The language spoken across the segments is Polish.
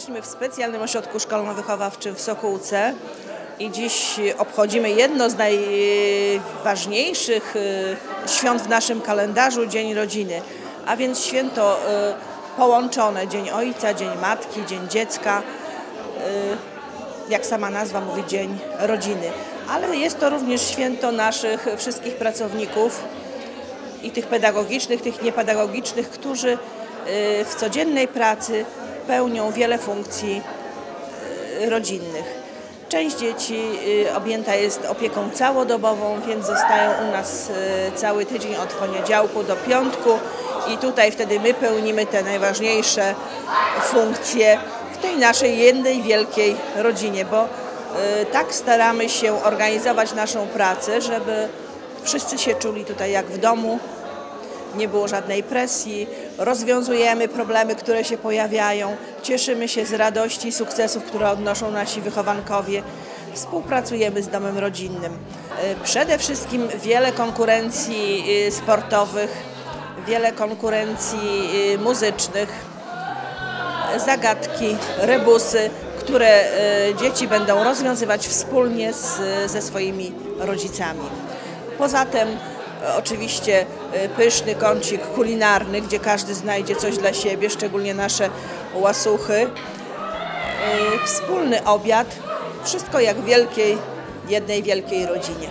Jesteśmy w specjalnym ośrodku szkolno-wychowawczym w Sokółce i dziś obchodzimy jedno z najważniejszych y, świąt w naszym kalendarzu, Dzień Rodziny, a więc święto y, połączone, Dzień Ojca, Dzień Matki, Dzień Dziecka, y, jak sama nazwa mówi, Dzień Rodziny. Ale jest to również święto naszych wszystkich pracowników, i tych pedagogicznych, tych niepedagogicznych, którzy w codziennej pracy pełnią wiele funkcji y, rodzinnych. Część dzieci y, objęta jest opieką całodobową, więc zostają u nas cały tydzień od poniedziałku do piątku i tutaj wtedy my pełnimy te najważniejsze funkcje w tej naszej jednej wielkiej rodzinie, bo tak staramy się organizować naszą pracę, żeby Wszyscy się czuli tutaj jak w domu, nie było żadnej presji, rozwiązujemy problemy, które się pojawiają, cieszymy się z radości i sukcesów, które odnoszą nasi wychowankowie. Współpracujemy z domem rodzinnym. E, przede wszystkim wiele konkurencji e, sportowych, wiele konkurencji e, muzycznych, zagadki, rebusy, które dzieci będą rozwiązywać wspólnie z, ze swoimi rodzicami. Poza tym oczywiście pyszny kącik kulinarny, gdzie każdy znajdzie coś dla siebie, szczególnie nasze łasuchy. E, wspólny obiad, wszystko jak w wielkiej, jednej wielkiej rodzinie.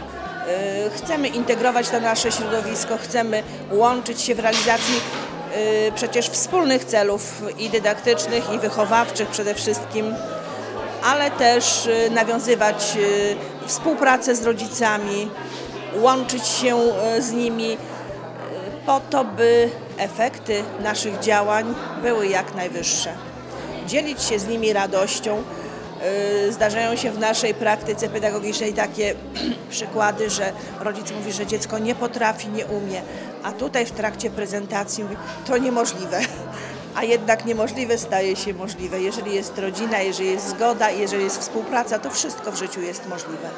Chcemy integrować to nasze środowisko, chcemy łączyć się w realizacji przecież wspólnych celów i dydaktycznych, i wychowawczych przede wszystkim, ale też nawiązywać współpracę z rodzicami, łączyć się z nimi po to, by efekty naszych działań były jak najwyższe. Dzielić się z nimi radością. E, zdarzają się w naszej praktyce pedagogicznej takie przykłady, że rodzic mówi, że dziecko nie potrafi, nie umie, a tutaj w trakcie prezentacji mówi, to niemożliwe. A jednak niemożliwe staje się możliwe. Jeżeli jest rodzina, jeżeli jest zgoda, jeżeli jest współpraca, to wszystko w życiu jest możliwe.